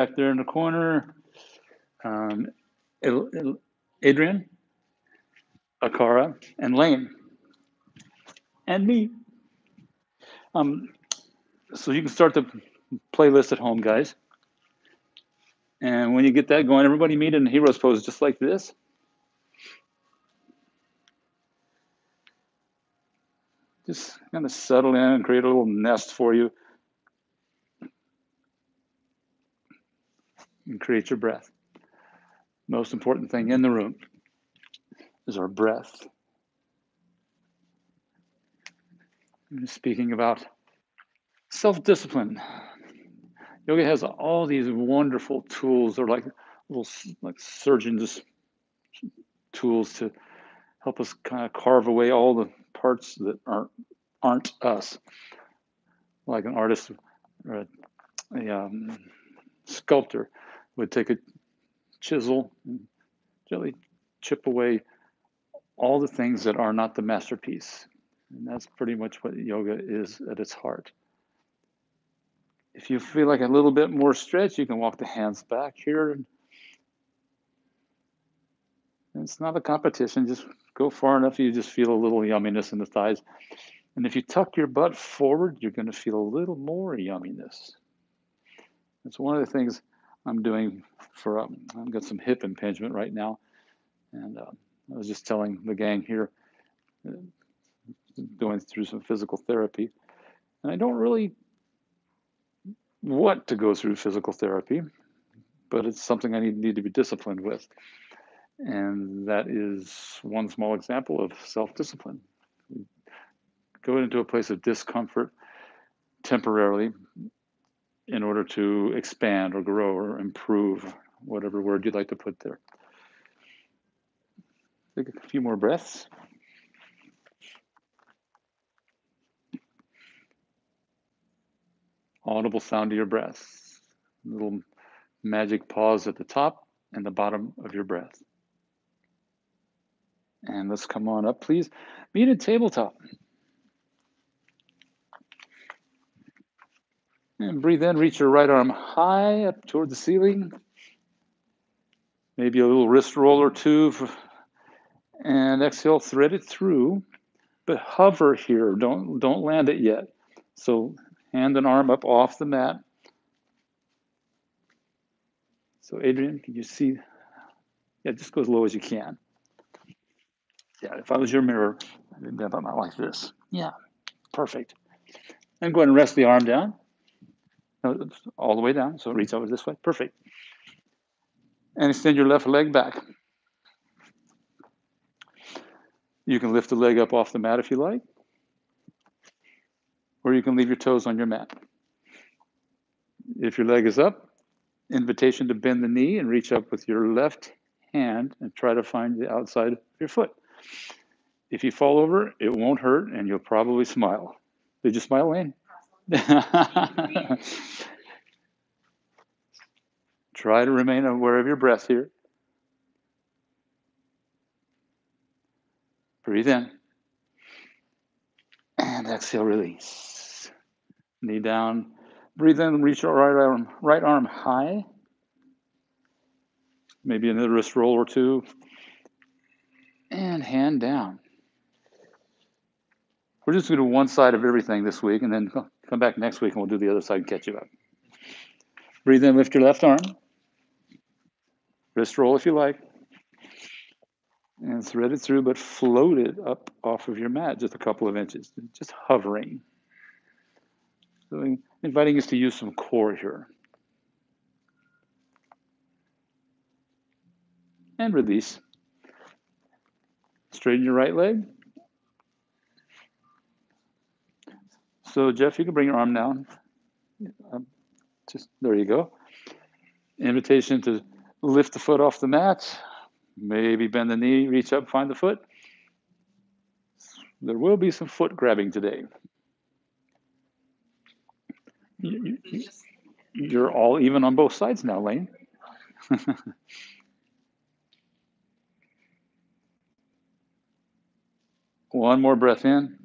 back there in the corner. Um, Adrian, Akara, and Lane, and me. Um, so you can start the playlist at home, guys. And when you get that going, everybody meet in hero's pose just like this. Just kind of settle in and create a little nest for you. And create your breath. Most important thing in the room is our breath. I'm speaking about self discipline. Yoga has all these wonderful tools. They're like little like surgeons' tools to help us kind of carve away all the parts that aren't aren't us. Like an artist or a, a um, sculptor would take a chisel and gently chip away all the things that are not the masterpiece. And that's pretty much what yoga is at its heart. If you feel like a little bit more stretch, you can walk the hands back here. It's not a competition. Just go far enough, you just feel a little yumminess in the thighs. And if you tuck your butt forward, you're going to feel a little more yumminess. It's one of the things I'm doing for, um, I've got some hip impingement right now. And uh, I was just telling the gang here, uh, going through some physical therapy. And I don't really want to go through physical therapy, but it's something I need, need to be disciplined with. And that is one small example of self discipline. Go into a place of discomfort temporarily in order to expand or grow or improve, whatever word you'd like to put there. Take a few more breaths. Audible sound of your breath. Little magic pause at the top and the bottom of your breath. And let's come on up, please. Meet at tabletop. And breathe in, reach your right arm high up toward the ceiling. Maybe a little wrist roll or two. For, and exhale, thread it through, but hover here. Don't, don't land it yet. So hand and arm up off the mat. So Adrian, can you see? Yeah, just go as low as you can. Yeah, if I was your mirror, I'd be about like this. Yeah, perfect. And go ahead and rest the arm down all the way down. So reach over this way. Perfect. And extend your left leg back. You can lift the leg up off the mat if you like, or you can leave your toes on your mat. If your leg is up, invitation to bend the knee and reach up with your left hand and try to find the outside of your foot. If you fall over, it won't hurt and you'll probably smile. Did you smile, Lane? Try to remain aware of your breath here. Breathe in. And exhale, release. Knee down. Breathe in, reach your right arm, right arm high. Maybe another wrist roll or two. And hand down. We're just going to do one side of everything this week and then come back next week and we'll do the other side and catch you up. Breathe in, lift your left arm. Wrist roll if you like. And thread it through, but float it up off of your mat just a couple of inches, just hovering. So inviting us to use some core here. And release. Straighten your right leg. So Jeff, you can bring your arm down. Um, just there you go. Invitation to lift the foot off the mat. Maybe bend the knee, reach up, find the foot. There will be some foot grabbing today. You, you're all even on both sides now, Lane. One more breath in.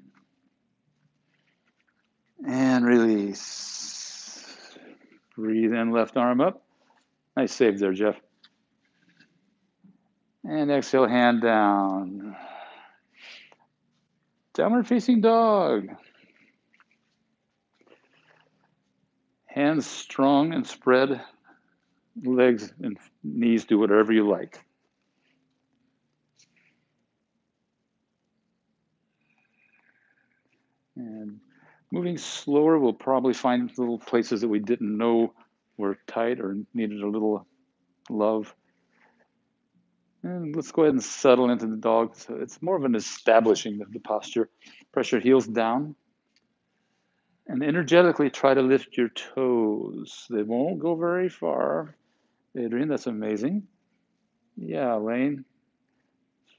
And release. Breathe in, left arm up. Nice save there, Jeff. And exhale, hand down. Downward facing dog. Hands strong and spread. Legs and knees do whatever you like. And moving slower, we'll probably find little places that we didn't know were tight or needed a little love. And let's go ahead and settle into the dog. So it's more of an establishing of the posture. Pressure heels down. And energetically try to lift your toes. They won't go very far. Adrian, that's amazing. Yeah, Lane.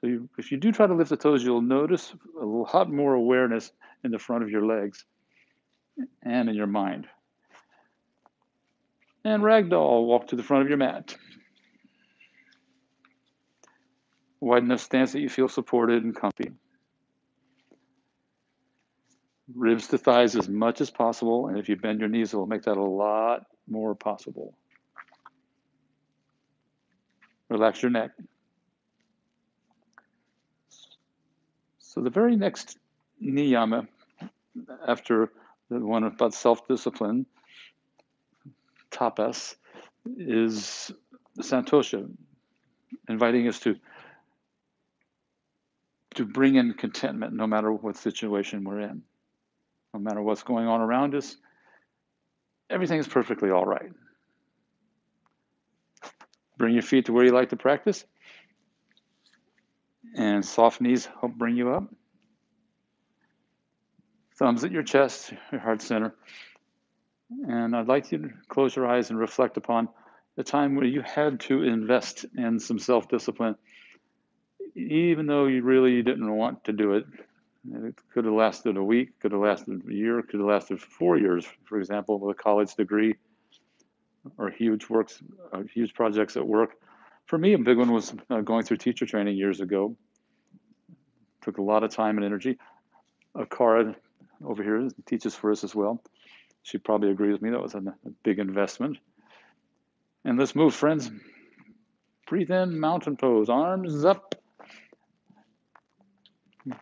So you, if you do try to lift the toes, you'll notice a lot more awareness in the front of your legs and in your mind. And ragdoll, walk to the front of your mat. Wide enough stance that you feel supported and comfy. Ribs to thighs as much as possible, and if you bend your knees, it will make that a lot more possible. Relax your neck. So the very next niyama after the one about self-discipline, tapas, is santosha, inviting us to to bring in contentment no matter what situation we're in, no matter what's going on around us. Everything is perfectly all right. Bring your feet to where you like to practice. And soft knees help bring you up. Thumbs at your chest, your heart center. And I'd like you to close your eyes and reflect upon the time where you had to invest in some self discipline even though you really didn't want to do it, it could have lasted a week, could have lasted a year, could have lasted four years, for example, with a college degree or huge works, uh, huge projects at work. For me, a big one was uh, going through teacher training years ago. Took a lot of time and energy. Akara over here teaches for us as well. She probably agrees with me. That was a, a big investment. And let's move, friends. Breathe in, mountain pose, arms up.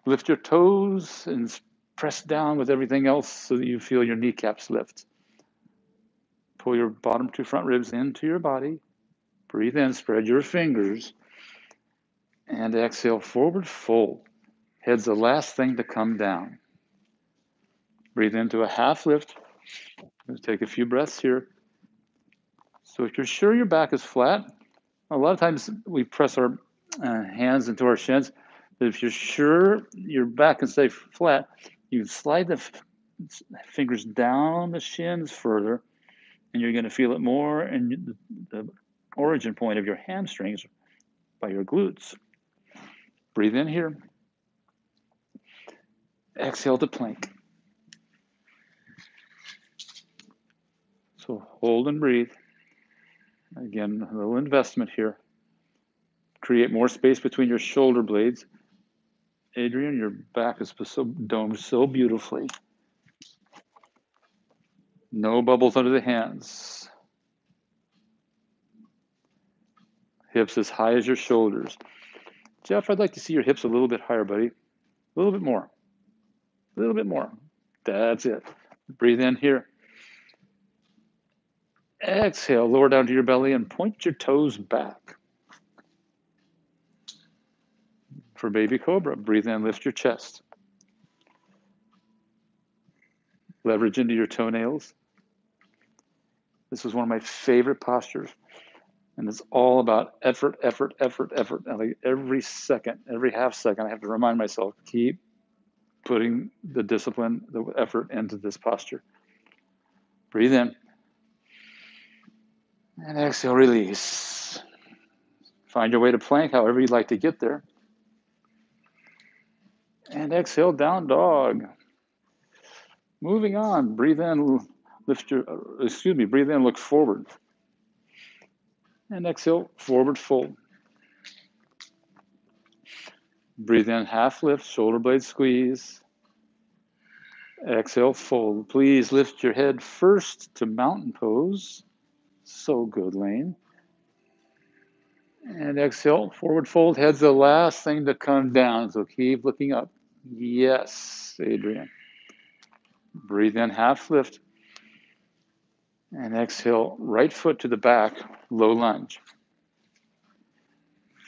Lift your toes and press down with everything else so that you feel your kneecaps lift. Pull your bottom two front ribs into your body. Breathe in, spread your fingers, and exhale forward fold. Head's the last thing to come down. Breathe into a half lift. Let's take a few breaths here. So if you're sure your back is flat, a lot of times we press our uh, hands into our shins but if you're sure your back can stay flat, you slide the fingers down the shins further, and you're going to feel it more in the origin point of your hamstrings by your glutes. Breathe in here. Exhale to plank. So hold and breathe. Again, a little investment here. Create more space between your shoulder blades Adrian, your back is so domed so beautifully. No bubbles under the hands. Hips as high as your shoulders. Jeff, I'd like to see your hips a little bit higher, buddy. A little bit more. A little bit more. That's it. Breathe in here. Exhale, lower down to your belly and point your toes back. for baby cobra. Breathe in, lift your chest. Leverage into your toenails. This is one of my favorite postures. And it's all about effort, effort, effort, effort. And like every second, every half second, I have to remind myself keep putting the discipline, the effort into this posture. Breathe in. And exhale, release. Find your way to plank, however you'd like to get there. And exhale, down dog. Moving on, breathe in, lift your, excuse me, breathe in, look forward. And exhale, forward fold. Breathe in, half lift, shoulder blade squeeze. Exhale, fold. Please lift your head first to mountain pose. So good, Lane. And exhale, forward fold. Head's the last thing to come down, so keep looking up. Yes, Adrian. Breathe in, half lift. And exhale, right foot to the back, low lunge.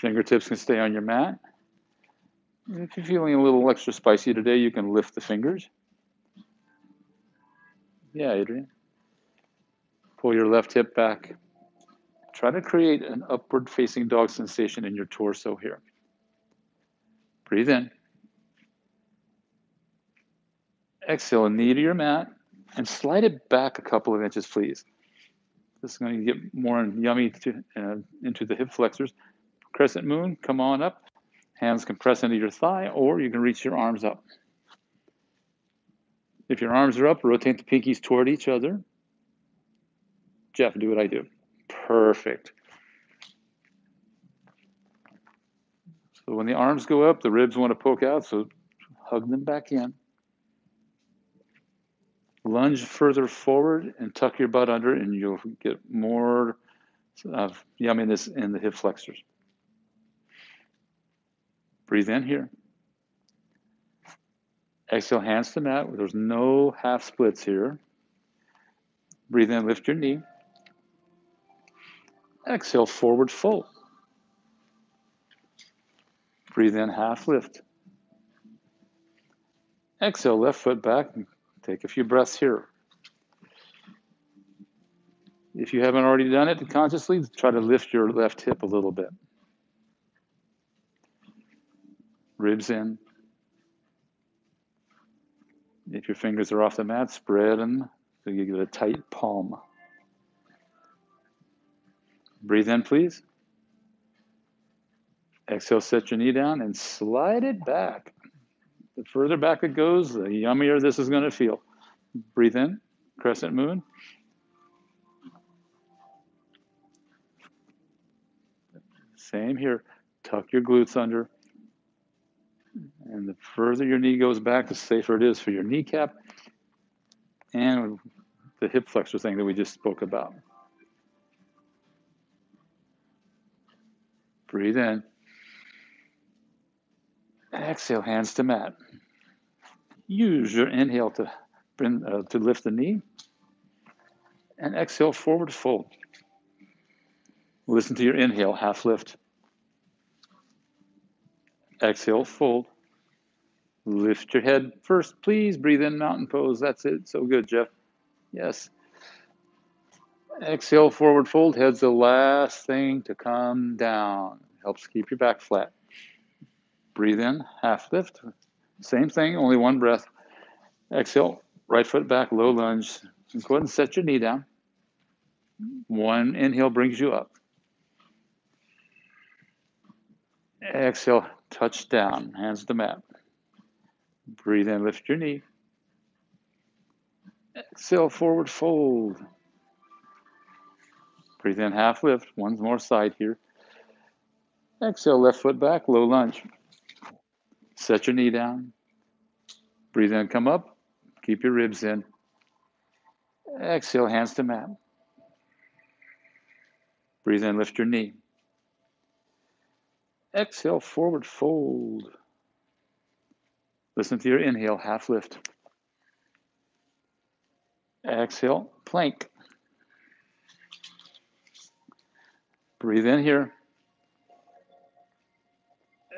Fingertips can stay on your mat. If you're feeling a little extra spicy today, you can lift the fingers. Yeah, Adrian. Pull your left hip back. Try to create an upward facing dog sensation in your torso here. Breathe in. Exhale, knee to your mat and slide it back a couple of inches, please. This is going to get more yummy to, uh, into the hip flexors. Crescent moon, come on up. Hands can press into your thigh, or you can reach your arms up. If your arms are up, rotate the pinkies toward each other. Jeff, do what I do. Perfect. So when the arms go up, the ribs want to poke out, so hug them back in. Lunge further forward and tuck your butt under, and you'll get more of yumminess in the hip flexors. Breathe in here. Exhale, hands to mat. There's no half splits here. Breathe in, lift your knee. Exhale, forward fold. Breathe in, half lift. Exhale, left foot back. Take a few breaths here. If you haven't already done it consciously, try to lift your left hip a little bit. Ribs in. If your fingers are off the mat, spread them so you get a tight palm. Breathe in, please. Exhale, set your knee down and slide it back. The further back it goes, the yummier this is going to feel. Breathe in, crescent moon. Same here. Tuck your glutes under. And the further your knee goes back, the safer it is for your kneecap and the hip flexor thing that we just spoke about. Breathe in. Exhale, hands to mat. Use your inhale to bring uh, to lift the knee, and exhale, forward fold. Listen to your inhale, half lift. Exhale, fold. Lift your head first, please. Breathe in, mountain pose. That's it. So good, Jeff. Yes. Exhale, forward fold. Head's the last thing to come down. Helps keep your back flat. Breathe in, half lift. Same thing, only one breath. Exhale, right foot back, low lunge. Go ahead and set your knee down. One inhale brings you up. Exhale, touch down, hands to mat. Breathe in, lift your knee. Exhale, forward fold. Breathe in, half lift. One more side here. Exhale, left foot back, low lunge. Set your knee down. Breathe in, come up. Keep your ribs in. Exhale, hands to mat. Breathe in, lift your knee. Exhale, forward fold. Listen to your inhale, half lift. Exhale, plank. Breathe in here.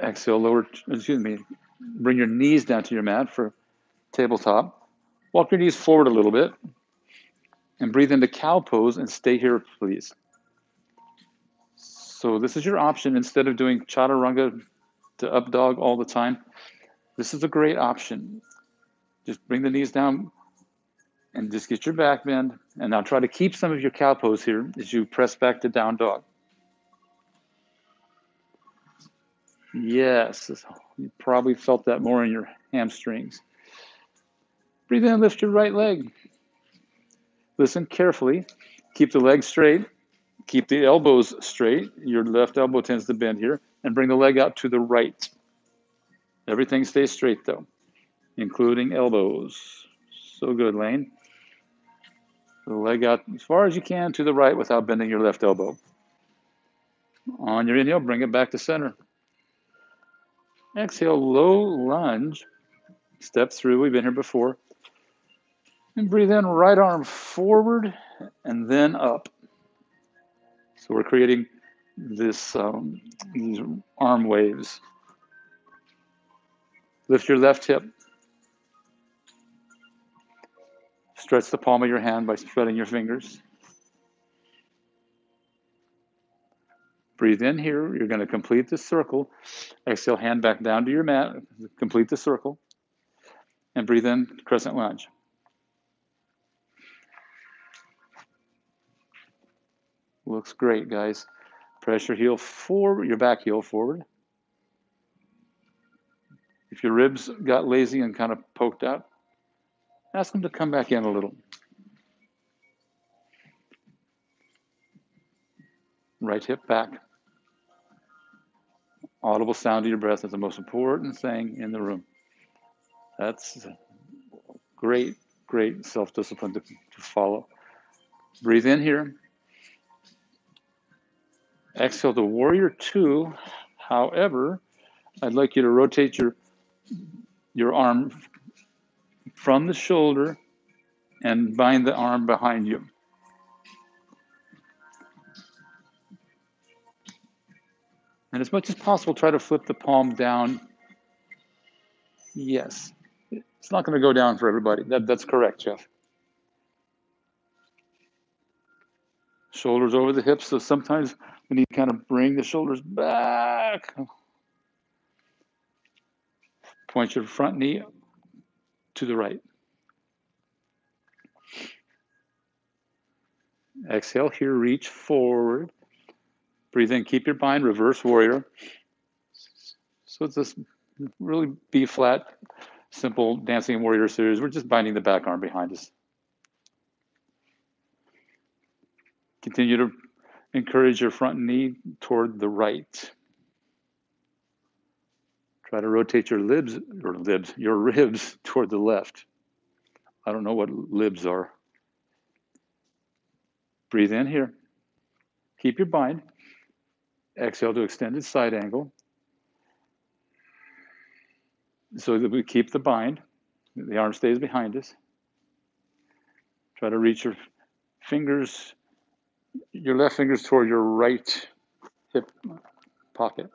Exhale, lower, excuse me, bring your knees down to your mat for tabletop. Walk your knees forward a little bit and breathe into cow pose and stay here, please. So this is your option instead of doing chaturanga to up dog all the time. This is a great option. Just bring the knees down and just get your back bend. And now try to keep some of your cow pose here as you press back to down dog. Yes, you probably felt that more in your hamstrings. Breathe in, lift your right leg. Listen carefully. Keep the leg straight. Keep the elbows straight. Your left elbow tends to bend here. And bring the leg out to the right. Everything stays straight though, including elbows. So good, Lane. The leg out as far as you can to the right without bending your left elbow. On your inhale, bring it back to center. Exhale, low lunge. Step through. We've been here before. And breathe in, right arm forward and then up. So we're creating this um, these arm waves. Lift your left hip. Stretch the palm of your hand by spreading your fingers. Breathe in here. You're going to complete the circle. Exhale, hand back down to your mat. Complete the circle. And breathe in, crescent lunge. Looks great, guys. Press your heel forward, your back heel forward. If your ribs got lazy and kind of poked out, ask them to come back in a little. Right hip back. Audible sound of your breath is the most important thing in the room. That's great, great self discipline to, to follow. Breathe in here. Exhale to warrior two. However, I'd like you to rotate your your arm from the shoulder and bind the arm behind you. And as much as possible, try to flip the palm down. Yes. It's not going to go down for everybody. That, that's correct, Jeff. Shoulders over the hips. So sometimes we need to kind of bring the shoulders back. Point your front knee to the right. Exhale here, reach forward. Breathe in, keep your bind, reverse warrior. So it's this really B flat, simple dancing warrior series. We're just binding the back arm behind us. Continue to encourage your front knee toward the right. Try to rotate your libs or libs, your ribs toward the left. I don't know what libs are. Breathe in here. Keep your bind. Exhale to extended side angle. So that we keep the bind. The arm stays behind us. Try to reach your fingers your left fingers toward your right hip pocket.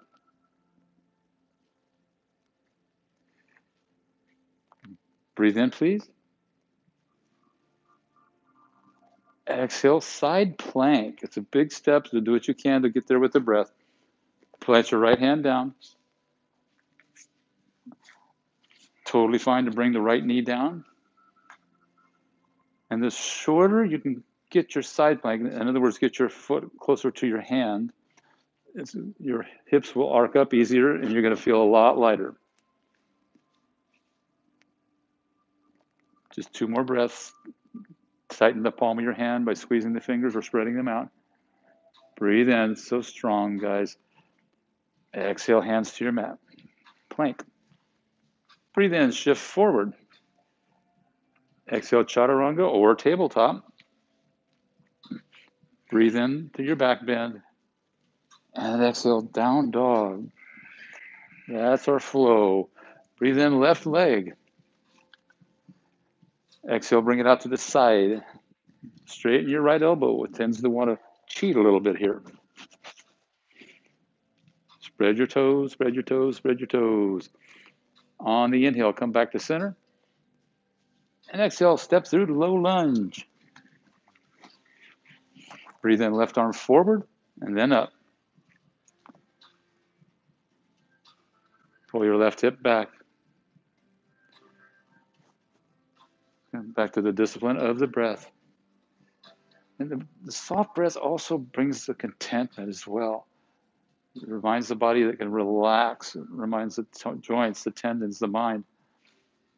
Breathe in, please. Exhale, side plank. It's a big step, so do what you can to get there with the breath. Plant your right hand down. Totally fine to bring the right knee down. And the shorter you can get your side plank, in other words, get your foot closer to your hand, your hips will arc up easier and you're going to feel a lot lighter. Just two more breaths. Tighten the palm of your hand by squeezing the fingers or spreading them out. Breathe in, so strong, guys. Exhale, hands to your mat. Plank. Breathe in, shift forward. Exhale, chaturanga or tabletop. Breathe in to your back bend and exhale, down dog. That's our flow. Breathe in, left leg. Exhale, bring it out to the side. Straighten your right elbow. It tends to want to cheat a little bit here. Spread your toes, spread your toes, spread your toes. On the inhale, come back to center. And exhale, step through the low lunge. Breathe in, left arm forward and then up. Pull your left hip back. And back to the discipline of the breath. And the, the soft breath also brings the contentment as well. It reminds the body that can relax. It reminds the t- joints, the tendons, the mind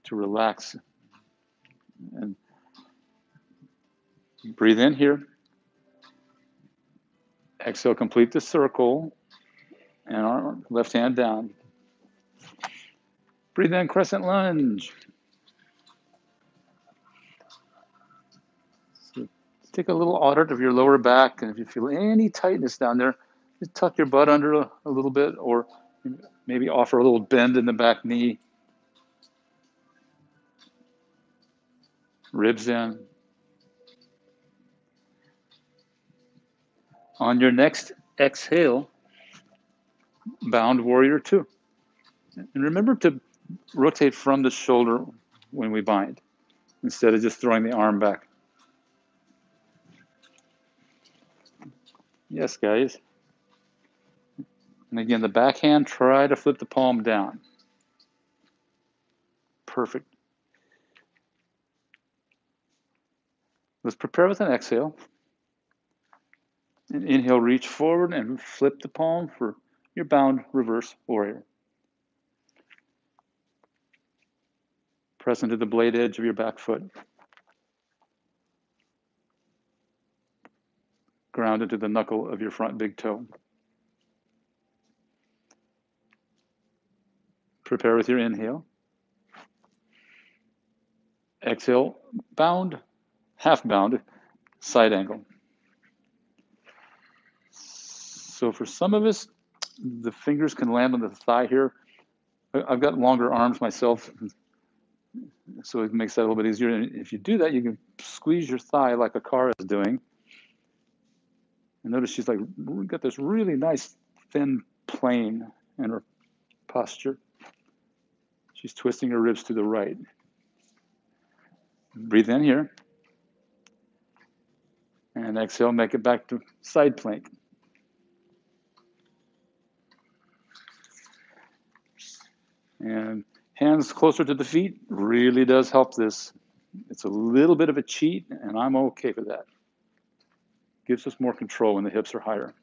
to relax. And breathe in here. Exhale, complete the circle and our left hand down. Breathe in, crescent lunge. Take a little audit of your lower back, and if you feel any tightness down there, Just tuck your butt under a, a little bit, or maybe offer a little bend in the back knee. Ribs in. On your next exhale, bound warrior two. And remember to rotate from the shoulder when we bind instead of just throwing the arm back. Yes, guys. And again, the backhand, try to flip the palm down. Perfect. Let's prepare with an exhale. And inhale, reach forward and flip the palm for your bound reverse warrior. Press into the blade edge of your back foot. Ground into the knuckle of your front big toe. Prepare with your inhale. Exhale, bound, half bound, side angle. So for some of us, the fingers can land on the thigh here. I've got longer arms myself, so it makes that a little bit easier. And if you do that, you can squeeze your thigh like Akara is doing. And notice she's like got this really nice thin plane in her posture. She's twisting her ribs to the right. Breathe in here. And exhale, make it back to side plank. And hands closer to the feet really does help this. It's a little bit of a cheat, and I'm okay with that. Gives us more control when the hips are higher.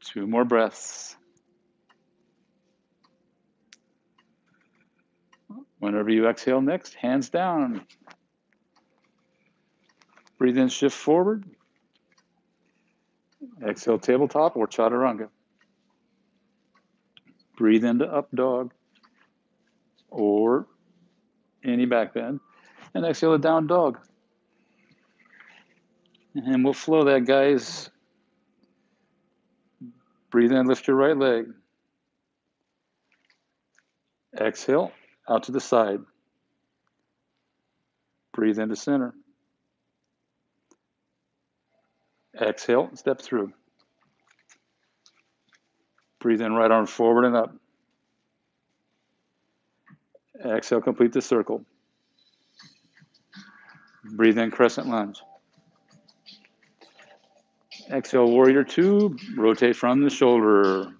Two more breaths. Whenever you exhale next, hands down. Breathe in, shift forward. Exhale, tabletop or chaturanga. Breathe into up dog or any back bend. And exhale, a down dog. And we'll flow that, guys. Breathe in, lift your right leg. Exhale, out to the side. Breathe into center. Exhale, step through. Breathe in, right arm forward and up. Exhale, complete the circle. Breathe in, crescent lunge. Exhale, warrior two, rotate from the shoulder.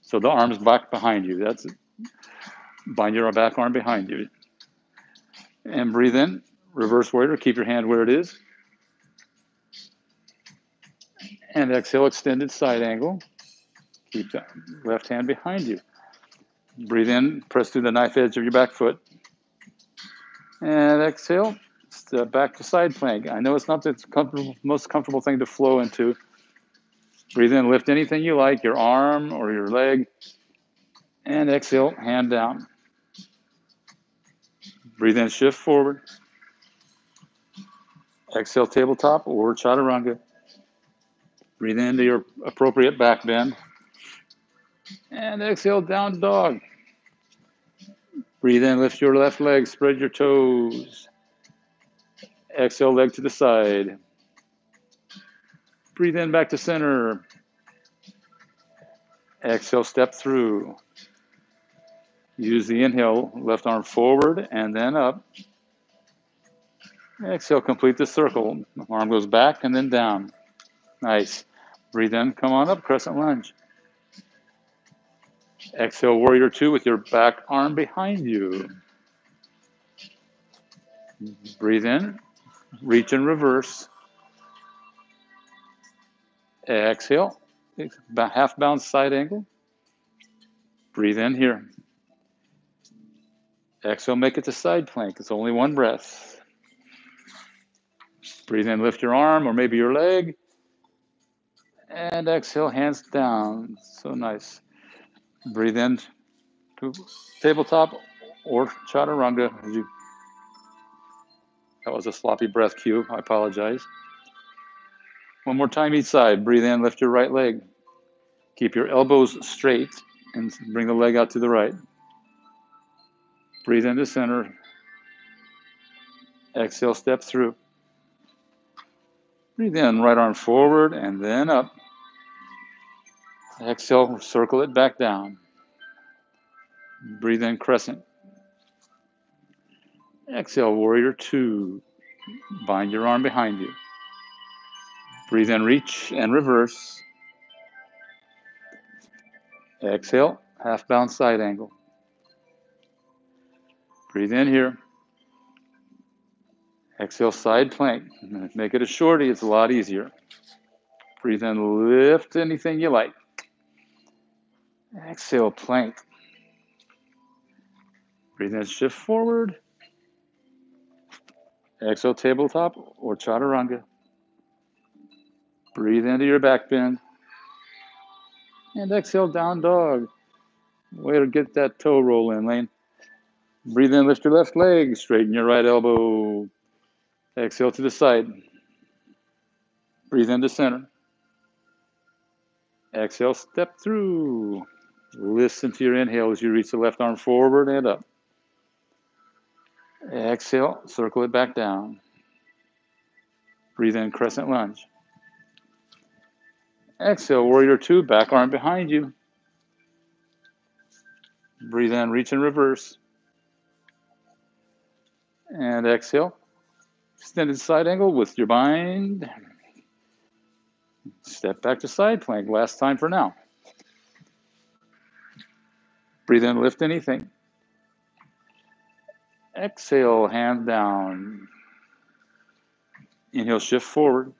So the arm's back behind you. That's it. Bind your back arm behind you. And breathe in, reverse warrior, keep your hand where it is. And exhale, extended side angle. Keep the left hand behind you. Breathe in, press through the knife edge of your back foot. And exhale, step uh, back to side plank. I know it's not the comfortable, most comfortable thing to flow into. Breathe in, lift anything you like, your arm or your leg. And exhale, hand down. Breathe in, shift forward. Exhale, tabletop or chaturanga. Breathe into your appropriate back bend. And exhale, down dog. Breathe in, lift your left leg, spread your toes. Exhale, leg to the side. Breathe in, back to center. Exhale, step through. Use the inhale, left arm forward and then up. Exhale, complete the circle. Arm goes back and then down. Nice. Breathe in, come on up, crescent lunge. Exhale, warrior two with your back arm behind you. Breathe in, reach and reverse. Exhale, half bound side angle. Breathe in here. Exhale, make it to side plank. It's only one breath. Breathe in, lift your arm or maybe your leg. And exhale, hands down. So nice. Breathe in to tabletop or chaturanga you That was a sloppy breath cue. I apologize. One more time each side. Breathe in, lift your right leg. Keep your elbows straight and bring the leg out to the right. Breathe into center. Exhale, step through. Breathe in, right arm forward and then up. Exhale, circle it back down. Breathe in, crescent. Exhale, warrior two. Bind your arm behind you. Breathe in, reach and reverse. Exhale, half bound side angle. Breathe in here. Exhale, side plank. Make it a shorty, it's a lot easier. Breathe in, lift anything you like. Exhale, plank. Breathe in, shift forward. Exhale, tabletop or chaturanga. Breathe into your back bend. And exhale, down dog. Way to get that toe roll in, Lane. Breathe in, lift your left leg, straighten your right elbow. Exhale to the side. Breathe into center. Exhale, step through. Listen to your inhale as you reach the left arm forward and up. Exhale, circle it back down. Breathe in, crescent lunge. Exhale, warrior two, back arm behind you. Breathe in, reach in reverse. And exhale, extended side angle with your bind. Step back to side plank, last time for now. Breathe in, lift anything. Exhale, hand down. Inhale, shift forward.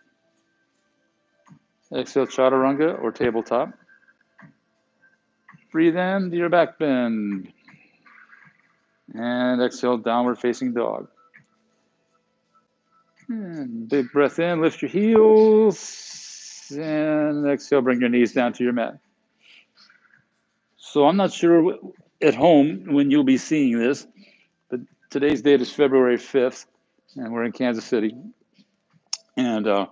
Exhale, chaturanga or tabletop. Breathe in your back bend. And exhale, downward facing dog. And big breath in, lift your heels. And exhale, bring your knees down to your mat. So I'm not sure at home when you'll be seeing this, but today's date is February 5th, and we're in Kansas City. And uh,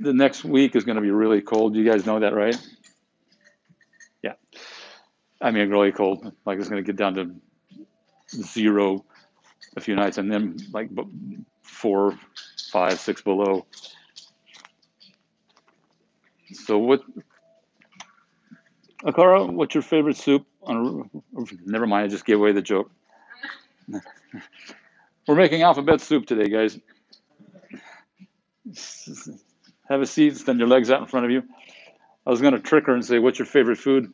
the next week is going to be really cold. You guys know that, right? Yeah. I mean, really cold. Like it's going to get down to zero a few nights, and then like four, five, six below. So what? Akara, what's your favorite soup? Never mind, I just gave away the joke. We're making alphabet soup today, guys. Have a seat, stand your legs out in front of you. I was going to trick her and say, What's your favorite food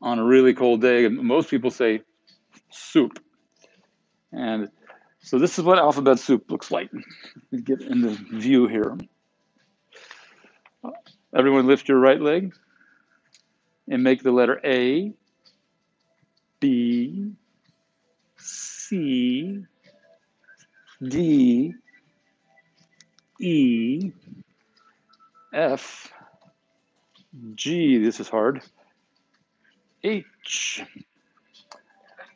on a really cold day? And most people say soup. And so this is what alphabet soup looks like. Get in the view here. Everyone lift your right leg and make the letter A, B, C, D, E, F, G, this is hard, H,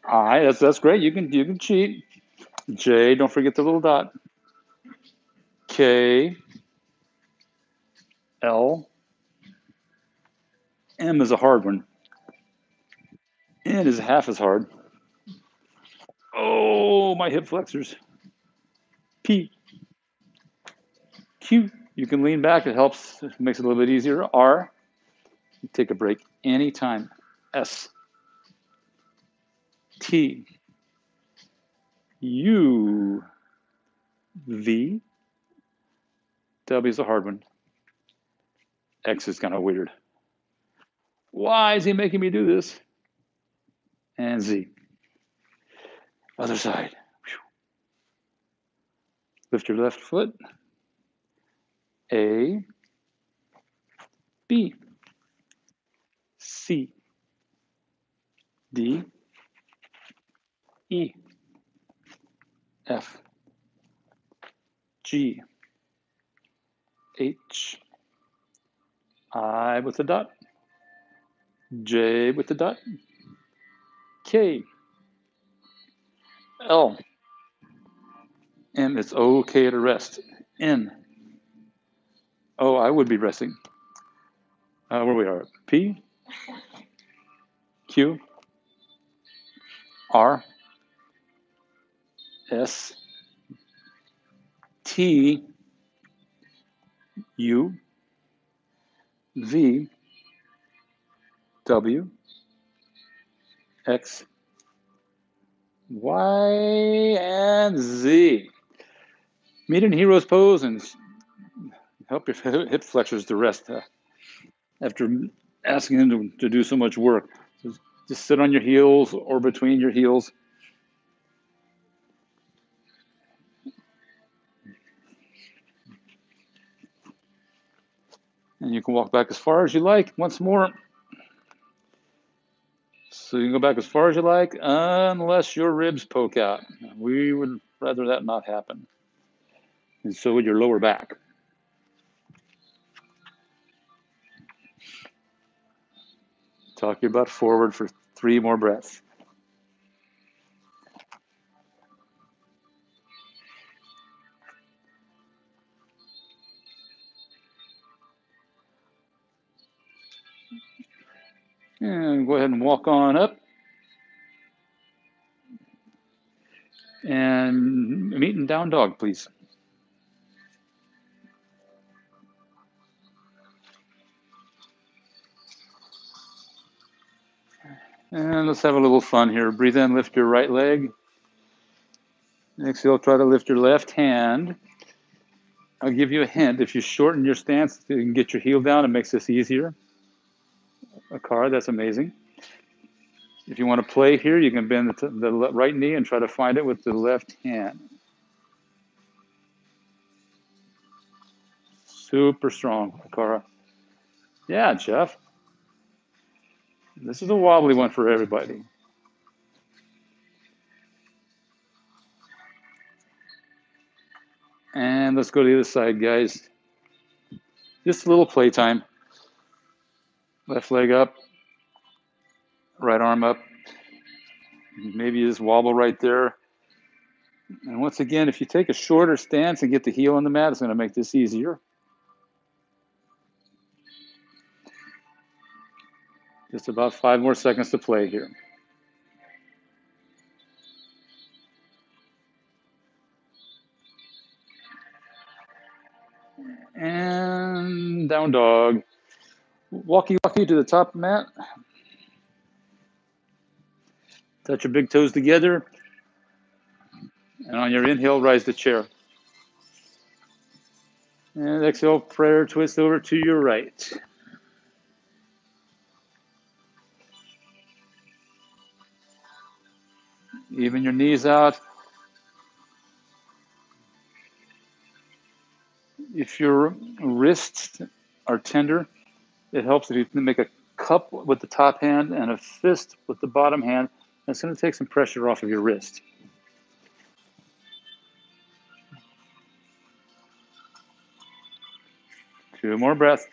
I, that's, that's great, you can, you can cheat, J, don't forget the little dot, K, L, M is a hard one. N is half as hard. Oh, my hip flexors. P. Q. You can lean back. It helps. It makes it a little bit easier. R. Take a break anytime. S. T. U. V. W is a hard one. X is kind of weird. Why is he making me do this? And Z. Other side. Lift your left foot. A, B, C, D, E, F, G, H, I with a dot, J with the dot, K, L, M, it's okay to rest. N, oh, I would be resting. Uh, where we are. P, Q, R, S, T, U, V, W, X, Y, and Z. Meet in hero's pose and help your hip flexors to rest uh, after asking them to, to do so much work. Just, just sit on your heels or between your heels. And you can walk back as far as you like once more. So you can go back as far as you like, unless your ribs poke out. We would rather that not happen. And so would your lower back. Talk your butt forward for three more breaths. And go ahead and walk on up. And meet in down dog, please. And let's have a little fun here. Breathe in, lift your right leg. Exhale, try to lift your left hand. I'll give you a hint. If you shorten your stance, you can get your heel down. It makes this easier. Akara, that's amazing. If you want to play here, you can bend the, the right knee and try to find it with the left hand. Super strong, Akara. Yeah, Jeff. This is a wobbly one for everybody. And let's go to the other side, guys. Just a little playtime. Left leg up, right arm up. Maybe just wobble right there. And once again, if you take a shorter stance and get the heel on the mat, it's going to make this easier. Just about five more seconds to play here. And down dog. Walkie walkie to the top mat. Touch your big toes together. And on your inhale, rise the chair. And exhale, prayer twist over to your right. Even your knees out. If your wrists are tender, it helps if you make a cup with the top hand and a fist with the bottom hand. That's going to take some pressure off of your wrist. Two more breaths.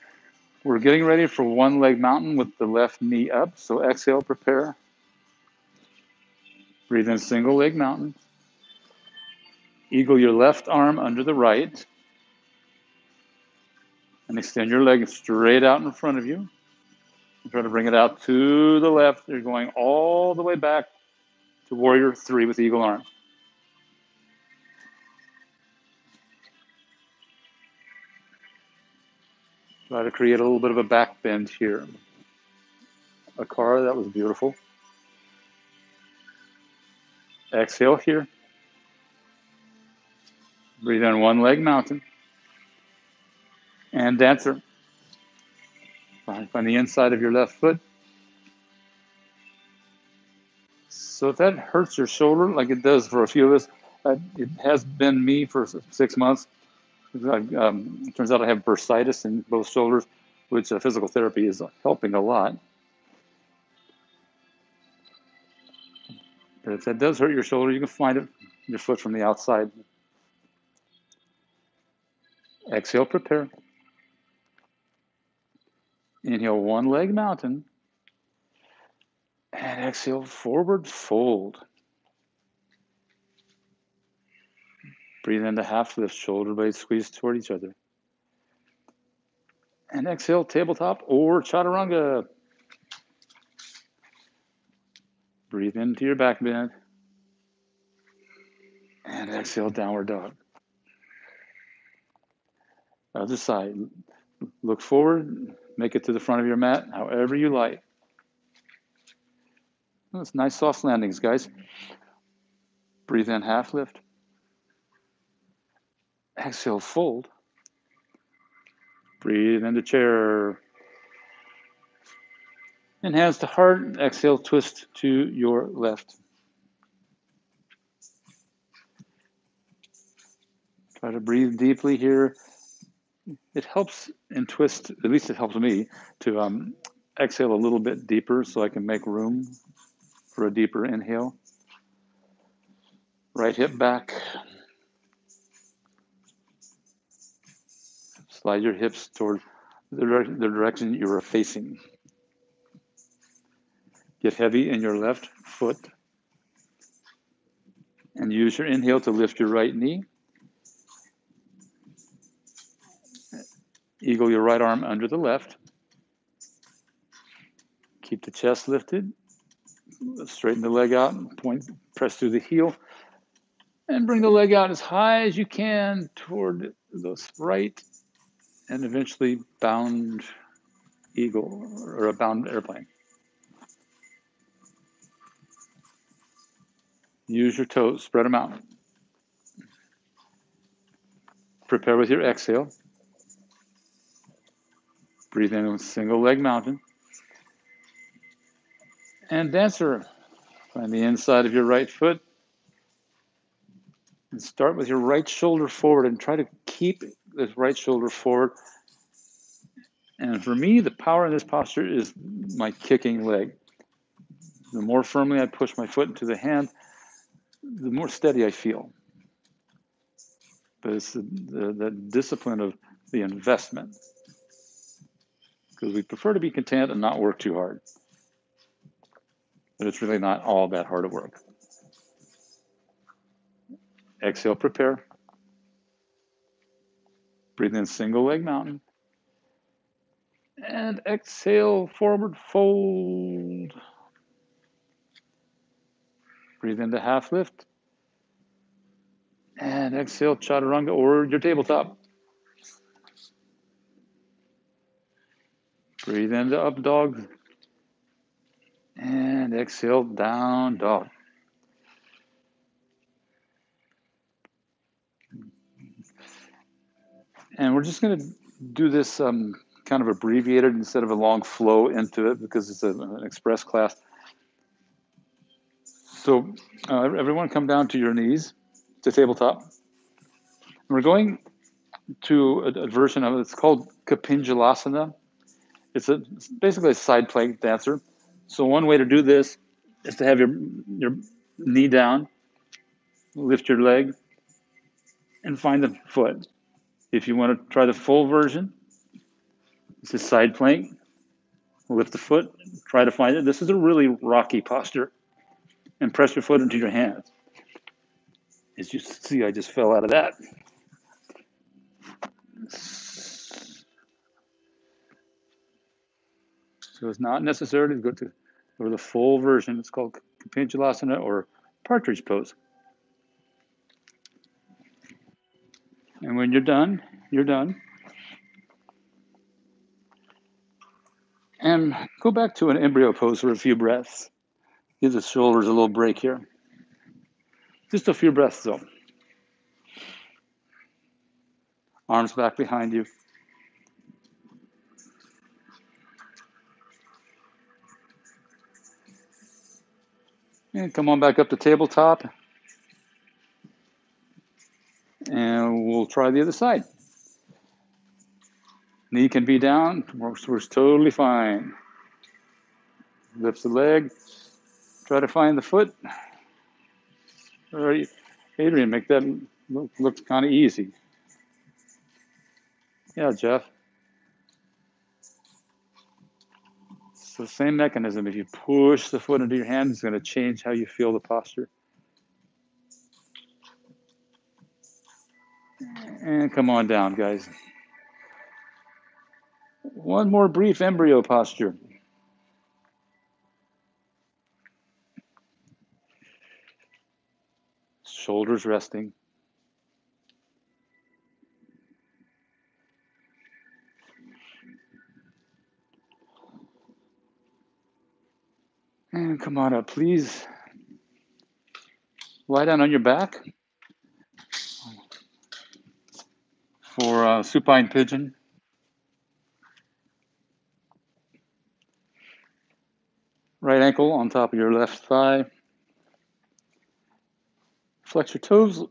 We're getting ready for one leg mountain with the left knee up. So exhale, prepare. Breathe in single leg mountain. Eagle your left arm under the right. And extend your leg straight out in front of you. Try to bring it out to the left. You're going all the way back to warrior three with eagle arm. Try to create a little bit of a back bend here. Akara, that was beautiful. Exhale here. Breathe in one leg mountain. And dancer. Find the inside of your left foot. So if that hurts your shoulder, like it does for a few of us, uh, it has been me for six months. Um, it turns out I have bursitis in both shoulders, which uh, physical therapy is helping a lot. But if that does hurt your shoulder, you can find it your foot from the outside. Exhale, prepare. Inhale, one leg mountain. And exhale, forward fold. Breathe into half lift, shoulder blades squeeze toward each other. And exhale, tabletop or chaturanga. Breathe into your back bend. And exhale, downward dog. Other side. Look forward, make it to the front of your mat, however you like. That's nice soft landings, guys. Breathe in, half lift. Exhale, fold. Breathe into chair. Hands to heart. Exhale, twist to your left. Try to breathe deeply here. It helps and twist, at least it helps me, to um, exhale a little bit deeper so I can make room for a deeper inhale. Right hip back. Slide your hips toward the, the direction you are facing. Get heavy in your left foot. And use your inhale to lift your right knee. Eagle your right arm under the left. Keep the chest lifted. Straighten the leg out and point, press through the heel. And bring the leg out as high as you can toward the right and eventually bound eagle or a bound airplane. Use your toes, spread them out. Prepare with your exhale. Breathe in with single leg mountain. And dancer, find the inside of your right foot. And start with your right shoulder forward and try to keep this right shoulder forward. And for me, the power in this posture is my kicking leg. The more firmly I push my foot into the hand, the more steady I feel. But it's the, the, the discipline of the investment. Because we prefer to be content and not work too hard. But it's really not all that hard of work. Exhale, prepare. Breathe in single leg mountain. And exhale, forward fold. Breathe into half lift. And exhale, chaturanga or your tabletop. Breathe into up dog. And exhale, down dog. And we're just going to do this um, kind of abbreviated instead of a long flow into it because it's a, an express class. So uh, everyone come down to your knees to tabletop. We're going to a, a version of it. It's called Kapinjalasana. It's a it's basically a side plank dancer. So one way to do this is to have your your knee down, lift your leg, and find the foot. If you want to try the full version, it's a side plank. Lift the foot, try to find it. This is a really rocky posture. And press your foot into your hands. As you see, I just fell out of that. So it's not necessary to go to or the full version. It's called Kapinjalasana or partridge pose. And when you're done, you're done. And go back to an embryo pose for a few breaths. Give the shoulders a little break here. Just a few breaths though. Arms back behind you. And come on back up to tabletop. And we'll try the other side. Knee can be down, works, works totally fine. Lift the leg, try to find the foot. All right, Adrian, make that look, look kind of easy. Yeah, Jeff. The same mechanism. If you push the foot into your hand, it's going to change how you feel the posture. And come on down, guys. One more brief embryo posture. Shoulders resting. And come on up, please. Lie down on your back for uh, supine pigeon. Right ankle on top of your left thigh. Flex your toes,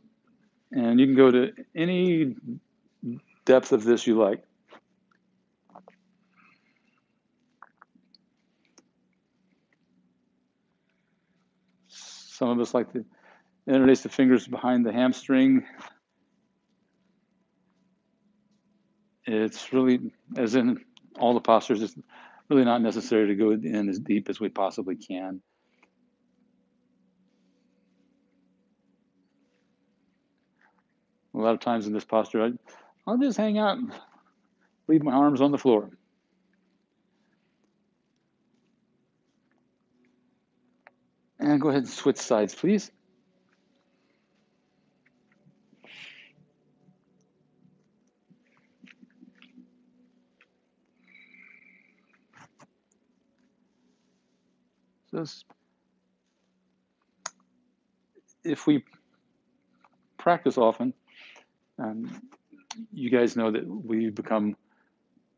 and you can go to any depth of this you like. Some of us like to interlace the fingers behind the hamstring. It's really, as in all the postures, it's really not necessary to go in as deep as we possibly can. A lot of times in this posture, I, I'll just hang out and leave my arms on the floor. And go ahead and switch sides, please. So if we practice often, um, you guys know that we become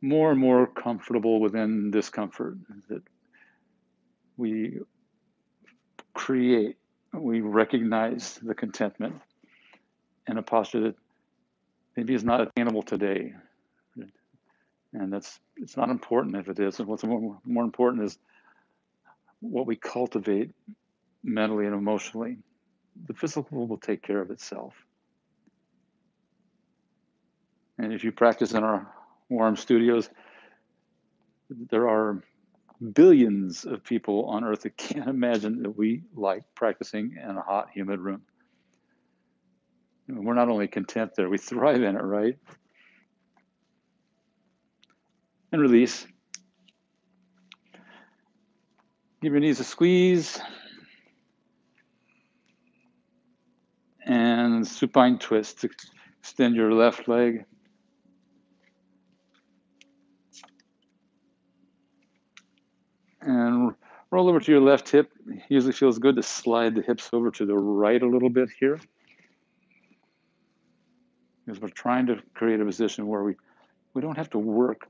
more and more comfortable within discomfort, that we create, we recognize the contentment in a posture that maybe is not attainable today. And that's it's not important if it is. And what's more, more important is what we cultivate mentally and emotionally. The physical will take care of itself. And if you practice in our warm studios, there are billions of people on earth that can't imagine that we like practicing in a hot, humid room. we're not only content there, we thrive in it, right? And release. Give your knees a squeeze. And supine twist. To extend your left leg. And roll over to your left hip. Usually feels good to slide the hips over to the right a little bit here. Because we're trying to create a position where we, we don't have to work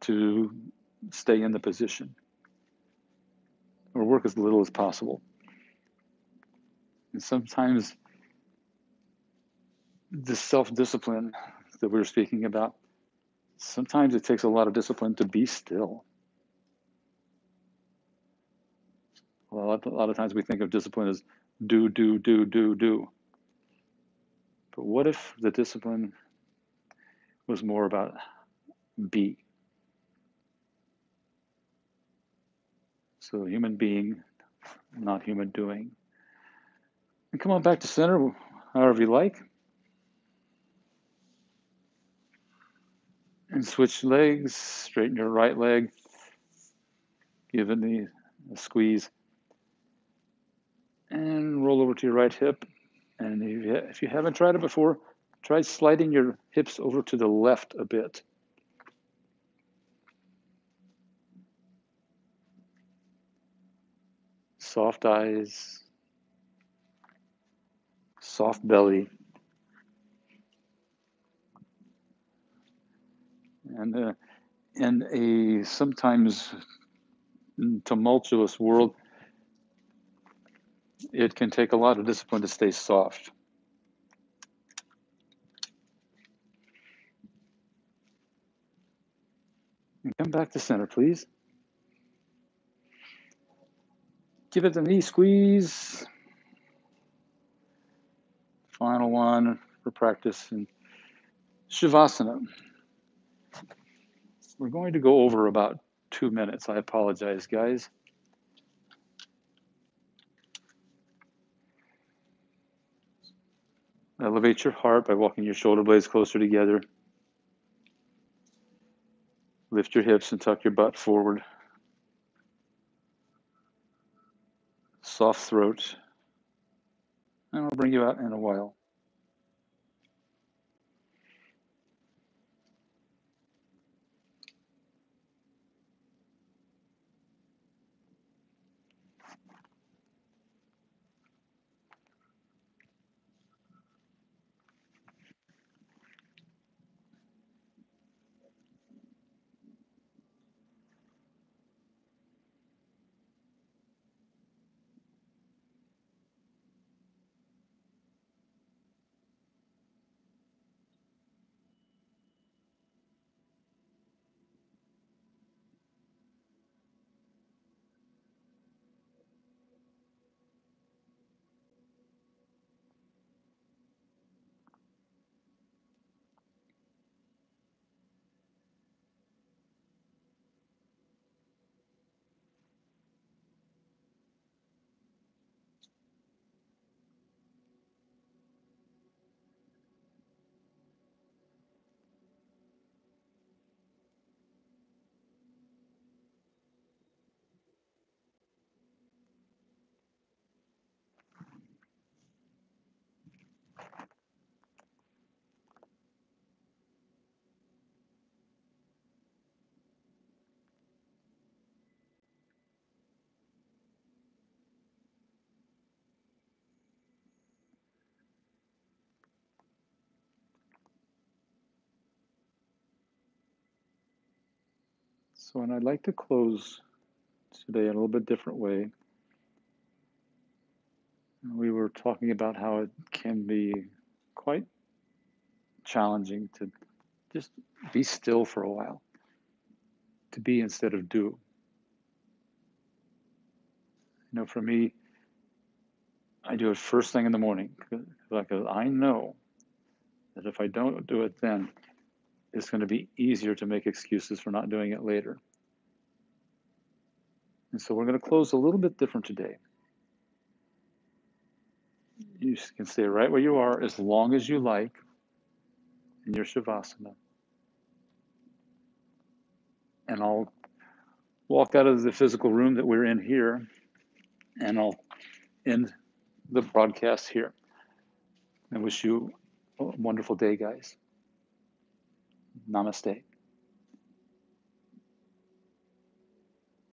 to stay in the position or work as little as possible. And sometimes the self discipline that we are speaking about, sometimes it takes a lot of discipline to be still. A lot, a lot of times we think of discipline as do, do, do, do, do. But what if the discipline was more about be? So human being, not human doing. And come on back to center, however you like. And switch legs, straighten your right leg, give it a squeeze. And roll over to your right hip. And if you, if you haven't tried it before, try sliding your hips over to the left a bit. soft eyes, soft belly, and uh, in a sometimes tumultuous world, it can take a lot of discipline to stay soft. And come back to center, please. Give it a knee squeeze. Final one for practice in Shavasana. We're going to go over about two minutes. I apologize, guys. Elevate your heart by walking your shoulder blades closer together. Lift your hips and tuck your butt forward. Soft throat. And I'll bring you out in a while. So, and I'd like to close today in a little bit different way. We were talking about how it can be quite challenging to just be still for a while, to be instead of do. You know, for me, I do it first thing in the morning because I know that if I don't do it then, it's going to be easier to make excuses for not doing it later. And so we're going to close a little bit different today. You can stay right where you are as long as you like in your Shavasana. And I'll walk out of the physical room that we're in here and I'll end the broadcast here. I wish you a wonderful day, guys. Namaste.